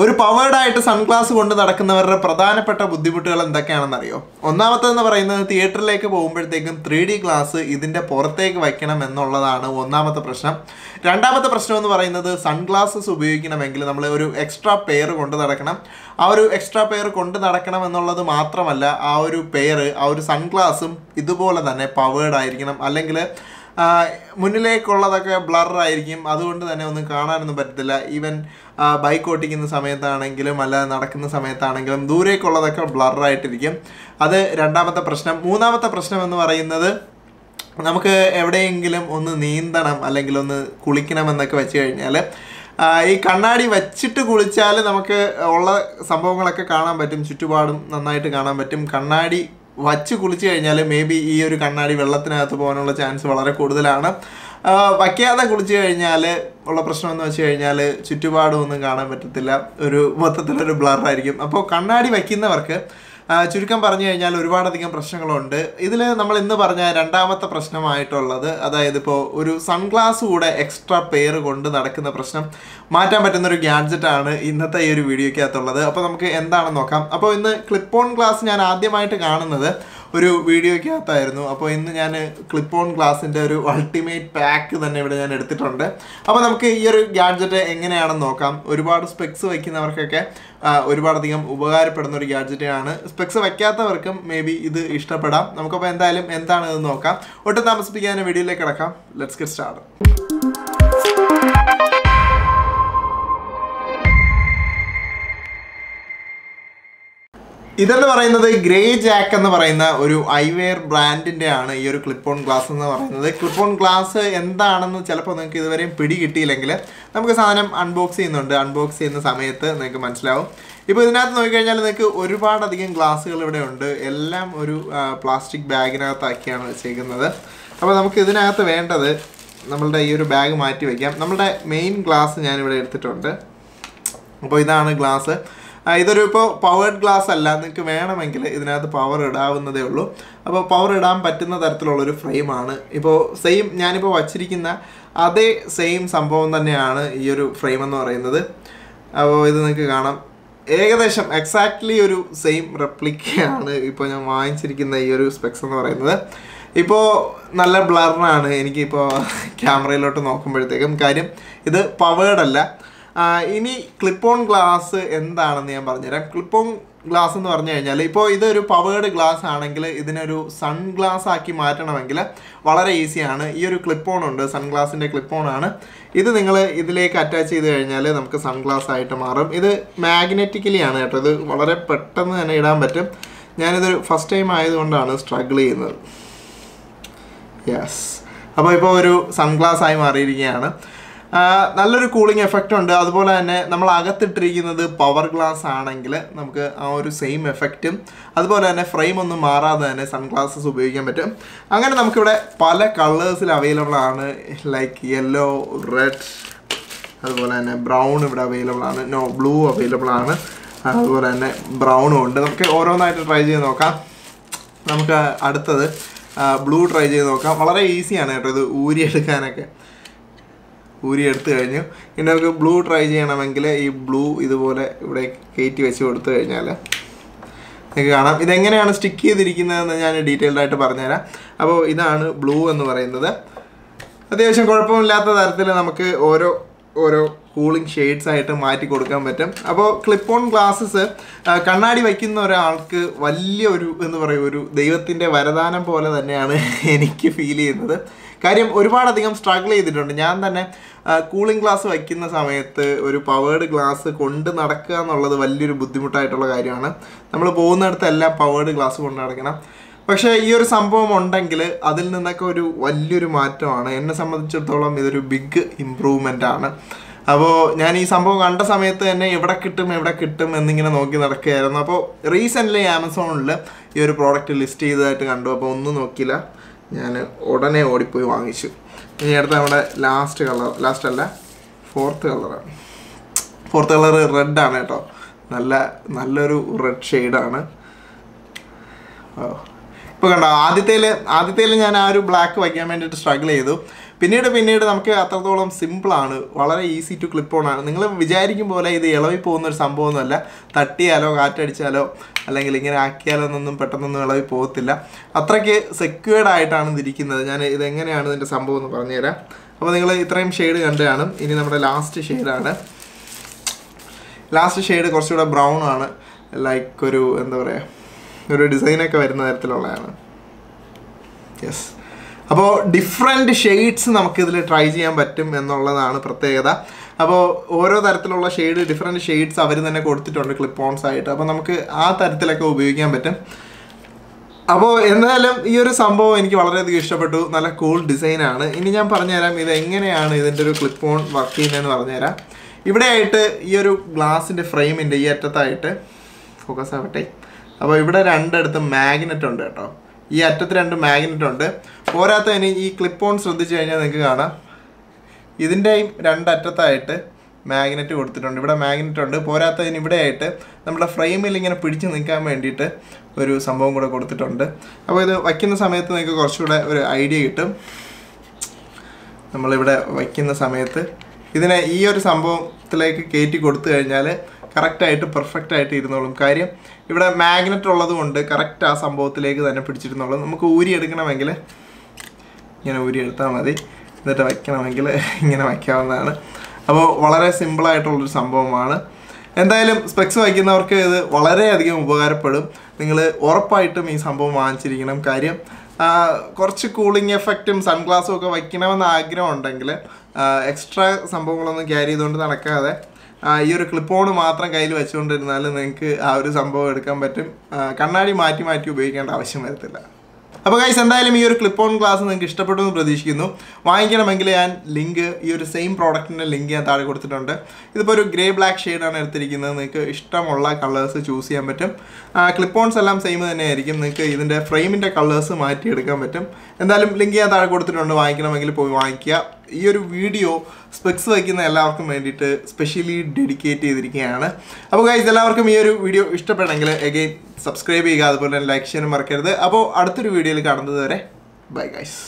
ഒരു പവേർഡ് ആയിട്ട് സൺഗ്ലാസ് കൊണ്ട് നടക്കുന്നവരുടെ പ്രധാനപ്പെട്ട ബുദ്ധിമുട്ടുകൾ എന്തൊക്കെയാണെന്നറിയോ? ഒന്നാമത്തെന്ന് പറയുന്നത് തിയേറ്ററിലേക്ക് പോകുമ്പോഴത്തേക്കും ത്രീ ഡി ഗ്ലാസ് ഇതിന്റെ പുറത്തേക്ക് വയ്ക്കണം എന്നുള്ളതാണ് ഒന്നാമത്തെ പ്രശ്നം. രണ്ടാമത്തെ പ്രശ്നം എന്ന് പറയുന്നത് സൺഗ്ലാസസ് ഉപയോഗിക്കണമെങ്കിൽ നമ്മൾ ഒരു എക്സ്ട്രാ പെയർ കൊണ്ട് നടക്കണം. ആ ഒരു എക്സ്ട്രാ പെയർ കൊണ്ട് നടക്കണം എന്നുള്ളത് മാത്രമല്ല ആ ഒരു പെയർ ആ ഒരു സൺഗ്ലാസും ഇതുപോലെ തന്നെ പവേർഡ് ആയിരിക്കണം. അല്ലെങ്കിൽ മുന്നിലേക്കുള്ളതൊക്കെ ബ്ലറായിരിക്കും. അതുകൊണ്ട് തന്നെ ഒന്നും കാണാനൊന്നും പറ്റത്തില്ല. ഈവൻ ബൈക്ക് ഓട്ടിക്കുന്ന സമയത്താണെങ്കിലും അല്ലാതെ നടക്കുന്ന സമയത്താണെങ്കിലും ദൂരേക്കുള്ളതൊക്കെ ബ്ലറായിട്ടിരിക്കും. അത് രണ്ടാമത്തെ പ്രശ്നം. മൂന്നാമത്തെ പ്രശ്നം എന്ന് പറയുന്നത് നമുക്ക് എവിടെയെങ്കിലും ഒന്ന് നീന്തണം അല്ലെങ്കിൽ ഒന്ന് കുളിക്കണം എന്നൊക്കെ വെച്ച് കഴിഞ്ഞാൽ ഈ കണ്ണാടി വച്ചിട്ട് കുളിച്ചാൽ നമുക്ക് ഉള്ള സംഭവങ്ങളൊക്കെ കാണാൻ പറ്റും. ചുറ്റുപാടും നന്നായിട്ട് കാണാൻ പറ്റും. കണ്ണാടി വച്ച് കുളിച്ച് കഴിഞ്ഞാൽ മേ ബി ഈ ഒരു കണ്ണാടി വെള്ളത്തിനകത്ത് പോകാനുള്ള ചാൻസ് വളരെ കൂടുതലാണ്. വയ്ക്കാതെ കുളിച്ച് കഴിഞ്ഞാൽ ഉള്ള പ്രശ്നം എന്ന് വെച്ച് കഴിഞ്ഞാൽ ചുറ്റുപാടും ഒന്നും കാണാൻ പറ്റത്തില്ല. ഒരു മൊത്തത്തിലൊരു ബ്ലറായിരിക്കും അപ്പോൾ കണ്ണാടി വയ്ക്കുന്നവർക്ക് ചുരുക്കം പറഞ്ഞു കഴിഞ്ഞാൽ ഒരുപാടധികം പ്രശ്നങ്ങളുണ്ട്. ഇതിൽ നമ്മൾ ഇന്ന് പറഞ്ഞ രണ്ടാമത്തെ പ്രശ്നമായിട്ടുള്ളത് അതായത് ഇപ്പോൾ ഒരു സൺഗ്ലാസ് കൂടെ എക്സ്ട്രാ പെയർ കൊണ്ട് നടക്കുന്ന പ്രശ്നം മാറ്റാൻ പറ്റുന്ന ഒരു ഗ്യാഡ്ജറ്റാണ് ഇന്നത്തെ ഈ ഒരു വീഡിയോയ്ക്കകത്തുള്ളത്. അപ്പോൾ നമുക്ക് എന്താണെന്ന് നോക്കാം. അപ്പോൾ ഇന്ന് ക്ലിപ്പ് ഓൺ ഗ്ലാസ് ഞാൻ ആദ്യമായിട്ട് കാണുന്നത് ഒരു വീഡിയോയ്ക്കകത്തായിരുന്നു. അപ്പോൾ ഇന്ന് ഞാൻ ക്ലിപ്പ് ഓൺ ഗ്ലാസിന്റെ ഒരു അൾട്ടിമേറ്റ് പാക്ക് തന്നെ ഇവിടെ ഞാൻ എടുത്തിട്ടുണ്ട്. അപ്പോൾ നമുക്ക് ഈ ഒരു ഗാഡ്ജറ്റ് എങ്ങനെയാണെന്ന് നോക്കാം. ഒരുപാട് സ്പെക്സ് വയ്ക്കുന്നവർക്കൊക്കെ ഒരുപാടധികം ഉപകാരപ്പെടുന്ന ഒരു ഗാഡ്ജറ്റാണ്. സ്പെക്സ് വയ്ക്കാത്തവർക്കും മേ ബി ഇത് ഇഷ്ടപ്പെടാം. നമുക്കപ്പോൾ എന്തായാലും എന്താണ് ഇത് നോക്കാം. ഒട്ടും താമസിപ്പിക്കാൻ വീഡിയോയിലേക്ക് കിടക്കാം. ലെറ്റ്സ് ഗെറ്റ് സ്റ്റാർട്ട് ഇതെന്ന് പറയുന്നത് ഗ്രേ ജാക്ക് എന്ന് പറയുന്ന ഒരു ഐവെയർ ബ്രാൻഡിന്റെ ആണ് ഈ ഒരു ക്ലിപ്പ് ഓൺ ഗ്ലാസ് എന്ന് പറയുന്നത്. ക്ലിപ്പ് ഓൺ ഗ്ലാസ് എന്താണെന്ന് ചിലപ്പോൾ നിങ്ങൾക്ക് ഇതുവരെയും പിടി കിട്ടിയില്ലെങ്കിൽ നമുക്ക് സാധനം അൺബോക്സ് ചെയ്യുന്നുണ്ട്. അൺബോക്സ് ചെയ്യുന്ന സമയത്ത് നിങ്ങൾക്ക് മനസ്സിലാവും. ഇപ്പോൾ ഇതിനകത്ത് നോക്കിക്കഴിഞ്ഞാൽ നിങ്ങൾക്ക് ഒരുപാടധികം ഗ്ലാസ്സുകൾ ഇവിടെ ഉണ്ട്. എല്ലാം ഒരു പ്ലാസ്റ്റിക് ബാഗിനകത്താക്കിയാണ് വെച്ചേക്കുന്നത്. അപ്പോൾ നമുക്ക് ഇതിനകത്ത് വേണ്ടത് നമ്മളുടെ ഈ ഒരു ബാഗ് മാറ്റി വയ്ക്കാം നമ്മളുടെ മെയിൻ ഗ്ലാസ് ഞാനിവിടെ എടുത്തിട്ടുണ്ട്. അപ്പോൾ ഇതാണ് ഗ്ലാസ് ഇതൊരു ഇപ്പോൾ പവേർഡ് ഗ്ലാസ് അല്ല. നിങ്ങൾക്ക് വേണമെങ്കിൽ ഇതിനകത്ത് പവർ ഇടാവുന്നതേ ഉള്ളൂ. അപ്പോൾ പവർ ഇടാൻ പറ്റുന്ന തരത്തിലുള്ളൊരു ഫ്രെയിമാണ് ഇപ്പോൾ സെയിം ഞാനിപ്പോൾ വച്ചിരിക്കുന്ന അതേ സെയിം സംഭവം തന്നെയാണ് ഈ ഒരു ഫ്രെയിം എന്ന് പറയുന്നത്. അപ്പോൾ ഇത് നിങ്ങൾക്ക് കാണാം. ഏകദേശം എക്സാക്ട്ലി ഒരു സെയിം റെപ്ലിക്കയാണ് ഇപ്പോൾ ഞാൻ വാങ്ങിച്ചിരിക്കുന്ന ഈ ഒരു സ്പെക്സ് എന്ന് പറയുന്നത്. ഇപ്പോൾ നല്ല ബ്ലറാണ് എനിക്കിപ്പോൾ ക്യാമറയിലോട്ട് നോക്കുമ്പോഴത്തേക്കും കാര്യം ഇത് പവേഡല്ല ഇനി ക്ലിപ്പ് ഓൺ ഗ്ലാസ് എന്താണെന്ന് ഞാൻ പറഞ്ഞുതരാം. ക്ലിപ്പ് ഓൺ ഗ്ലാസ് എന്ന് പറഞ്ഞു കഴിഞ്ഞാൽ ഇപ്പോൾ ഇതൊരു പവേർഡ് ഗ്ലാസ് ആണെങ്കിൽ ഇതിനൊരു സൺ ഗ്ലാസ് ആക്കി മാറ്റണമെങ്കിൽ വളരെ ഈസിയാണ് ഈ ഒരു ക്ലിപ്പ് ഓൺ ഉണ്ട് സൺ ഗ്ലാസിന്റെ ക്ലിപ്പ് ഓൺ ആണ്. ഇത് നിങ്ങൾ ഇതിലേക്ക് അറ്റാച്ച് ചെയ്ത് കഴിഞ്ഞാൽ നമുക്ക് സൺ ഗ്ലാസ് ആയിട്ട് മാറും. ഇത് മാഗ്നറ്റിക്കലി ആണ് കേട്ടോ. ഇത് വളരെ പെട്ടെന്ന് തന്നെ ഇടാൻ പറ്റും. ഞാനിതൊരു ഫസ്റ്റ് ടൈം ആയതുകൊണ്ടാണ് സ്ട്രഗിൾ ചെയ്യുന്നത്. യെസ് അപ്പോൾ ഇപ്പോൾ ഒരു സൺഗ്ലാസ് ആയി മാറിയിരിക്കുകയാണ്. നല്ലൊരു കൂളിംഗ് എഫക്റ്റ് ഉണ്ട്. അതുപോലെ തന്നെ നമ്മൾ അകത്തിട്ടിരിക്കുന്നത് പവർ ഗ്ലാസ് ആണെങ്കിൽ നമുക്ക് ആ ഒരു സെയിം എഫക്റ്റും അതുപോലെ തന്നെ ഫ്രെയിം ഒന്നും മാറാതെ തന്നെ സൺഗ്ലാസസ് ഉപയോഗിക്കാൻ പറ്റും. അങ്ങനെ നമുക്കിവിടെ പല കളേഴ്സിൽ അവൈലബിൾ ആണ്. ലൈക്ക് യെല്ലോ റെഡ് അതുപോലെ തന്നെ ബ്രൗൺ ഇവിടെ അവൈലബിൾ ആണ്. നോ ബ്ലൂ അവൈലബിൾ ആണ്. അതുപോലെ തന്നെ ബ്രൗണും ഉണ്ട്. നമുക്ക് ഓരോന്നായിട്ട് ട്രൈ ചെയ്ത് നോക്കാം. നമുക്ക് അടുത്തത് ബ്ലൂ ട്രൈ ചെയ്ത് നോക്കാം. വളരെ ഈസിയാണ് കേട്ടോ ഇത് ഊരിയെടുക്കാനൊക്കെ. ഊരി എടുത്തു കഴിഞ്ഞു. ഇനി നമുക്ക് ബ്ലൂ ട്രൈ ചെയ്യണമെങ്കിൽ ഈ ബ്ലൂ ഇതുപോലെ ഇവിടെ കയറ്റി വെച്ച് കൊടുത്തു കഴിഞ്ഞാൽ നിങ്ങൾക്ക് കാണാം. ഇതെങ്ങനെയാണ് സ്റ്റിക്ക് ചെയ്തിരിക്കുന്നതെന്ന് ഞാൻ ഡീറ്റെയിൽഡ് ആയിട്ട് പറഞ്ഞുതരാം. അപ്പോൾ ഇതാണ് ബ്ലൂ എന്ന് പറയുന്നത്. അത്യാവശ്യം കുഴപ്പമില്ലാത്ത തരത്തിൽ നമുക്ക് ഓരോ ഓരോ കൂളിംഗ് ഷെയ്ഡ്സ് ആയിട്ട് മാറ്റി കൊടുക്കാൻ പറ്റും. അപ്പോൾ ക്ലിപ്പ് ഓൺ ഗ്ലാസ്സസ് കണ്ണാടി വയ്ക്കുന്ന ഒരാൾക്ക് വലിയ ഒരു എന്ന് പറയും ഒരു ദൈവത്തിന്റെ വരദാനം പോലെ തന്നെയാണ് എനിക്ക് ഫീൽ ചെയ്യുന്നത്. കാര്യം ഒരുപാടധികം സ്ട്രഗിൾ ചെയ്തിട്ടുണ്ട്. ഞാൻ തന്നെ കൂളിംഗ് ഗ്ലാസ് വയ്ക്കുന്ന സമയത്ത് ഒരു പവേർഡ് ഗ്ലാസ് കൊണ്ട് നടക്കുക എന്നുള്ളത് വലിയൊരു ബുദ്ധിമുട്ടായിട്ടുള്ള കാര്യമാണ്. നമ്മൾ പോകുന്നിടത്തെല്ലാം പവേർഡ് ഗ്ലാസ് കൊണ്ട് നടക്കണം. പക്ഷേ ഈ ഒരു സംഭവം ഉണ്ടെങ്കിൽ അതിൽ നിന്നൊക്കെ ഒരു വലിയൊരു മാറ്റമാണ്. എന്നെ സംബന്ധിച്ചിടത്തോളം ഇതൊരു ബിഗ് ഇമ്പ്രൂവ്മെന്റ് ആണ്. അപ്പോൾ ഞാൻ ഈ സംഭവം കണ്ട സമയത്ത് തന്നെ എവിടെ കിട്ടും എവിടെ കിട്ടും എന്നിങ്ങനെ നോക്കി നടക്കുകയായിരുന്നു. അപ്പോൾ റീസെന്റ്ലി ആമസോണിൽ ഈ ഒരു പ്രോഡക്റ്റ് ലിസ്റ്റ് ചെയ്തതായിട്ട് കണ്ടു. അപ്പോൾ ഒന്നും നോക്കിയില്ല. ഞാൻ ഉടനെ ഓടിപ്പോയി വാങ്ങിച്ചു. ഇനി അടുത്ത നമ്മുടെ ലാസ്റ്റ് കളർ ലാസ്റ്റ് അല്ല ഫോർത്ത് കളറാണ് ഫോർത്ത് കളർ റെഡാണ് കേട്ടോ. നല്ല നല്ലൊരു റെഡ് ഷെയ്ഡാണ് ഇപ്പോൾ കണ്ടോ ആദ്യത്തേൽ ആദ്യത്തേൽ ഞാൻ ആ ഒരു ബ്ലാക്ക് വയ്ക്കാൻ വേണ്ടിയിട്ട് സ്ട്രഗിൾ ചെയ്തു. പിന്നീട് പിന്നീട് നമുക്ക് അത്രത്തോളം സിമ്പിളാണ് വളരെ ഈസി ടു ക്ലിപ്പ് ഓൺ ആണ്. നിങ്ങൾ വിചാരിക്കും പോലെ ഇത് ഇളവി പോകുന്ന ഒരു സംഭവമൊന്നുമല്ല. തട്ടിയാലോ കാറ്റടിച്ചാലോ അല്ലെങ്കിൽ ഇങ്ങനെ ആക്കിയാലോ എന്നൊന്നും പെട്ടെന്നൊന്നും ഇളവി പോകത്തില്ല. അത്രയ്ക്ക് സെക്യൂർഡ് ആയിട്ടാണ് ഇതിരിക്കുന്നത് ഞാൻ ഇതെങ്ങനെയാണ് ഇതിന്റെ സംഭവം എന്ന് പറഞ്ഞുതരാം. അപ്പോൾ നിങ്ങൾ ഇത്രയും ഷെയ്ഡ് കണ്ടു കാണും ഇനി നമ്മുടെ ലാസ്റ്റ് ഷെയ്ഡാണ് ലാസ്റ്റ് ഷെയ്ഡ് കുറച്ചുകൂടെ ബ്രൗൺ ആണ്. ലൈക്ക് ഒരു എന്താ പറയുക ഒരു ഡിസൈനൊക്കെ വരുന്ന തരത്തിലുള്ളതാണ്. യെസ് അപ്പോൾ ഡിഫറെന്റ് ഷെയ്ഡ്സ് നമുക്കിതിൽ ട്രൈ ചെയ്യാൻ പറ്റും എന്നുള്ളതാണ് പ്രത്യേകത. അപ്പോൾ ഓരോ തരത്തിലുള്ള ഷെയ്ഡ് ഡിഫറെന്റ് ഷെയ്ഡ്സ് അവർ തന്നെ കൊടുത്തിട്ടുണ്ട് ക്ലിപ്പ് ഓൺസ് ആയിട്ട്. അപ്പോൾ നമുക്ക് ആ തരത്തിലൊക്കെ ഉപയോഗിക്കാൻ പറ്റും. അപ്പോൾ എന്തായാലും ഈ ഒരു സംഭവം എനിക്ക് വളരെയധികം ഇഷ്ടപ്പെട്ടു. നല്ല കൂൾ ഡിസൈനാണ് ഇനി ഞാൻ പറഞ്ഞുതരാം ഇത് എങ്ങനെയാണ് ഇതിന്റെ ഒരു ക്ലിപ്പ് ഓൺ വർക്ക് ചെയ്യുന്നതെന്ന് പറഞ്ഞുതരാം. ഇവിടെ ആയിട്ട് ഈ ഒരു ഗ്ലാസിന്റെ ഫ്രെയിമിന്റെ ഈ അറ്റത്തായിട്ട് ഫോക്കസ് ആവട്ടെ. അപ്പോൾ ഇവിടെ രണ്ടിടത്ത് മാഗ്നറ്റ് ഉണ്ട് കേട്ടോ. ഈ അറ്റത്ത് രണ്ട് മാഗ്നറ്റ് ഉണ്ട്. പോരാത്തതിന് ഈ ക്ലിപ്പ് ഓൺ ശ്രദ്ധിച്ചു കഴിഞ്ഞാൽ നിങ്ങൾക്ക് കാണാം. ഇതിന്റെയും രണ്ടറ്റത്തായിട്ട് മാഗ്നറ്റ് കൊടുത്തിട്ടുണ്ട്. ഇവിടെ മാഗ്നറ്റ് ഉണ്ട്. പോരാത്തതിന് ഇവിടെ ആയിട്ട് നമ്മുടെ ഫ്രെയിമിൽ ഇങ്ങനെ പിടിച്ച് നിൽക്കാൻ വേണ്ടിയിട്ട് ഒരു സംഭവം കൂടെ കൊടുത്തിട്ടുണ്ട്. അപ്പോൾ ഇത് വയ്ക്കുന്ന സമയത്ത് നിങ്ങൾക്ക് കുറച്ചുകൂടെ ഒരു ഐഡിയ കിട്ടും. നമ്മളിവിടെ വയ്ക്കുന്ന സമയത്ത് ഇതിനെ ഈ ഒരു സംഭവത്തിലേക്ക് കയറ്റി കൊടുത്തു കഴിഞ്ഞാൽ കറക്റ്റായിട്ട് പെർഫെക്റ്റ് ആയിട്ട് ഇരുന്നോളും. കാര്യം ഇവിടെ മാഗ്നറ്റ് ഉള്ളതുകൊണ്ട് കറക്റ്റ് ആ സംഭവത്തിലേക്ക് തന്നെ പിടിച്ചിരുന്നോളും. നമുക്ക് ഊരിയെടുക്കണമെങ്കിൽ ഇങ്ങനെ ഊരിയെടുത്താൽ മതി. എന്നിട്ട് വയ്ക്കണമെങ്കിൽ ഇങ്ങനെ വയ്ക്കാവുന്നതാണ്. അപ്പോൾ വളരെ സിമ്പിളായിട്ടുള്ളൊരു സംഭവമാണ്. എന്തായാലും സ്പെക്സ് വയ്ക്കുന്നവർക്ക് ഇത് വളരെയധികം ഉപകാരപ്പെടും. നിങ്ങൾ ഉറപ്പായിട്ടും ഈ സംഭവം വാങ്ങിച്ചിരിക്കണം. കാര്യം കുറച്ച് കൂളിംഗ് എഫക്റ്റും സൺഗ്ലാസും ഒക്കെ വയ്ക്കണമെന്ന് ആഗ്രഹം ഉണ്ടെങ്കിൽ എക്സ്ട്രാ സംഭവങ്ങളൊന്നും ക്യാരി ചെയ്തുകൊണ്ട് നടക്കാതെ ഈ ഒരു ക്ലിപ്പോൺ മാത്രം കയ്യിൽ വെച്ചുകൊണ്ടിരുന്നാൽ നിങ്ങൾക്ക് ആ ഒരു സംഭവം എടുക്കാൻ പറ്റും. കണ്ണാടി മാറ്റി മാറ്റി ഉപയോഗിക്കേണ്ട ആവശ്യം വരത്തില്ല. അപ്പോൾ ഗൈസ് എന്തായാലും ഈ ഒരു ക്ലിപ്പ് ഓൺ ക്ലാസ് നിങ്ങൾക്ക് ഇഷ്ടപ്പെട്ടു എന്ന് പ്രതീക്ഷിക്കുന്നു. വാങ്ങിക്കണമെങ്കിൽ ഞാൻ ലിങ്ക് ഈ ഒരു സെയിം പ്രോഡക്റ്റിന്റെ ലിങ്ക് ഞാൻ താഴെ കൊടുത്തിട്ടുണ്ട്. ഇതിപ്പോൾ ഒരു ഗ്രേ ബ്ലാക്ക് ഷെയ്ഡാണ് എടുത്തിരിക്കുന്നത്. നിങ്ങൾക്ക് ഇഷ്ടമുള്ള കളേഴ്സ് ചൂസ് ചെയ്യാൻ പറ്റും. ക്ലിപ്പ് ഓൺസ് എല്ലാം സെയിം തന്നെയായിരിക്കും. നിങ്ങൾക്ക് ഇതിന്റെ ഫ്രെയിമിന്റെ കളേഴ്സ് മാറ്റിയെടുക്കാൻ പറ്റും. എന്തായാലും ലിങ്ക് ഞാൻ താഴെ കൊടുത്തിട്ടുണ്ട്. വാങ്ങിക്കണമെങ്കിൽ പോയി വാങ്ങിക്കുക. ഈ ഒരു വീഡിയോ സ്പെക്സ് വയ്ക്കുന്ന എല്ലാവർക്കും വേണ്ടിയിട്ട് സ്പെഷ്യലി ഡെഡിക്കേറ്റ് ചെയ്തിരിക്കുകയാണ്. അപ്പോൾ ഗൈസ് എല്ലാവർക്കും ഈ ഒരു വീഡിയോ ഇഷ്ടപ്പെട്ടെങ്കിൽ എഗെയിൻ സബ്സ്ക്രൈബ് ചെയ്യുക അതുപോലെ ലൈക്ക് ചെയ്യാനും മറക്കരുത്. അപ്പോൾ അടുത്തൊരു വീഡിയോയിൽ കാണുന്നത് വരെ ബൈ ഗൈസ്